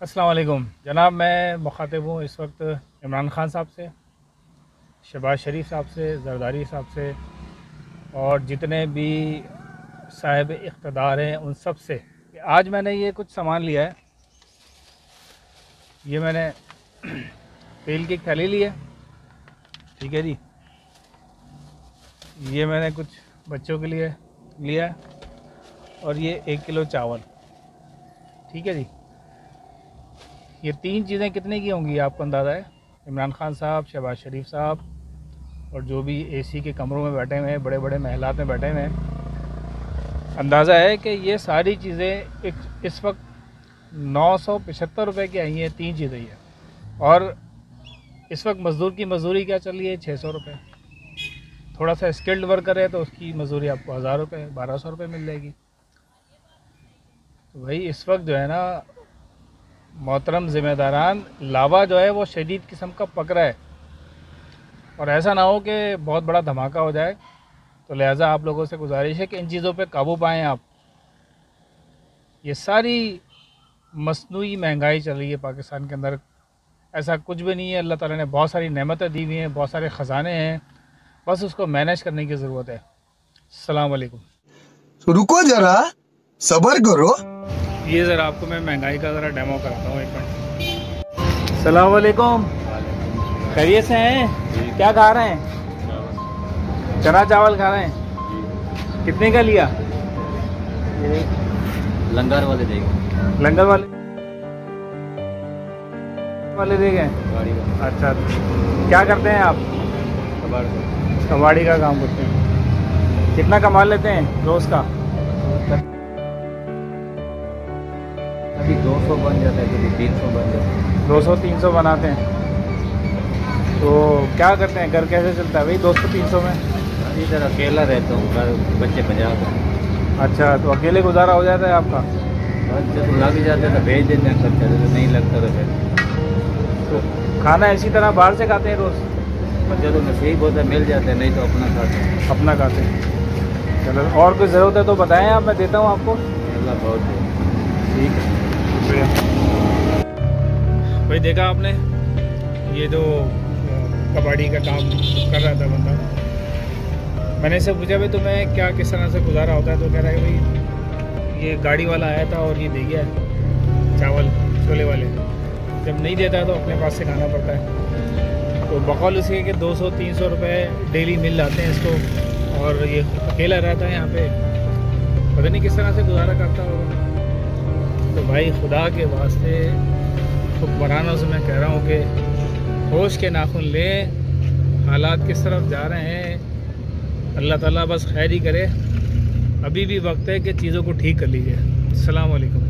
अस्सलाम वालेकुम जनाब, मैं मुखातिब हूँ इस वक्त इमरान ख़ान साहब से, शहबाज शरीफ साहब से, जरदारी साहब से और जितने भी साहिब इक़्तदार हैं उन सबसे। आज मैंने ये कुछ सामान लिया है। ये मैंने तेल की थैली ली है। ठीक है जी। ये मैंने कुछ बच्चों के लिए लिया है और ये एक किलो चावल। ठीक है जी। ये तीन चीज़ें कितने की होंगी आपको अंदाज़ा है? इमरान खान साहब, शहबाज शरीफ साहब और जो भी एसी के कमरों में बैठे हुए हैं बड़े बड़े महलात में बैठे हुए हैं। अंदाज़ा है कि ये सारी चीज़ें इस वक्त नौ सौ पचहत्तर रुपये की आई हैं तीन चीज़ें ये। और इस वक्त मज़दूर की मजदूरी क्या चल रही है? छः सौ रुपये थोड़ा सा स्किल्ड वर्कर है तो उसकी मजदूरी आपको हज़ार रुपये बारह सौ रुपये मिल जाएगी। तो भाई, इस वक्त जो है ना मोहतरम ज़िम्मेदारान, लावा जो है वो शदीद किस्म का पक रहा है। और ऐसा ना हो कि बहुत बड़ा धमाका हो जाए तो लिहाजा आप लोगों से गुजारिश है कि इन चीज़ों पे काबू पाएँ आप। ये सारी मसनू महँगाई चल रही है पाकिस्तान के अंदर। ऐसा कुछ भी नहीं है, अल्लाह ताला ने बहुत सारी नेमतें दी हुई हैं, बहुत सारे ख़जाने हैं। बस उसको मैनेज करने की ज़रूरत है। तो रुको ज़रा, सबर करो। ये ज़रा आपको मैं महँगाई का ज़रा डेमो करता हूँ एक मिनट। सलामकुम खैरियत से हैं? क्या खा रहे हैं? चना चावल खा रहे हैं? कितने का लिया? लंगर वाले देंगे लंगर वाले वाले दे गए? अच्छा क्या करते हैं आप? कबाड़ी का काम करते हैं। कितना कमा लेते हैं रोज़ का? कभी 200 बन जाता है कभी 300 बन जाता है। 200 300 बनाते हैं। तो क्या करते हैं? घर कैसे चलता है? भाई 200 300 में? इधर अकेला रहता हूँ घर बच्चे पंजाब अच्छा तो अकेले गुजारा हो जाता है आपका? जब लग जाता है तो भेज देते हैं खर्चा तो नहीं लगता तो फिर। तो खाना इसी तरह बाहर से खाते हैं रोज़? बच्चा तो नसीब होता है मिल जाते हैं नहीं तो अपना खाते हैं। अपना खाते हैं। चलो और कोई ज़रूरत है तो बताएँ आप मैं देता हूँ आपको। अल्लाह बहुत ठीक है। शुक्रिया भाई देखा आपने? ये जो कबाड़ी का काम कर रहा था बंदा। मैंने इसे पूछा, भाई तुम्हें क्या किस तरह से गुजारा होता है? तो कह रहा है, भाई, ये गाड़ी वाला आया था और ये दे गया चावल, छोले वाले। जब नहीं देता तो अपने पास से खाना पड़ता है। तो बकौल उसके कि 200-300 रुपए डेली मिल जाते हैं इसको। और ये अकेला रहता है यहाँ पे। पता नहीं किस तरह से गुजारा करता होगा। तो भाई खुदा के वास्ते हुक्मरानों से मैं कह रहा हूँ कि होश के नाखुन लें, हालात किस तरफ़ जा रहे हैं, अल्लाह ताला बस खैर ही करे। अभी भी वक्त है कि चीज़ों को ठीक कर लीजिए। अलकुम।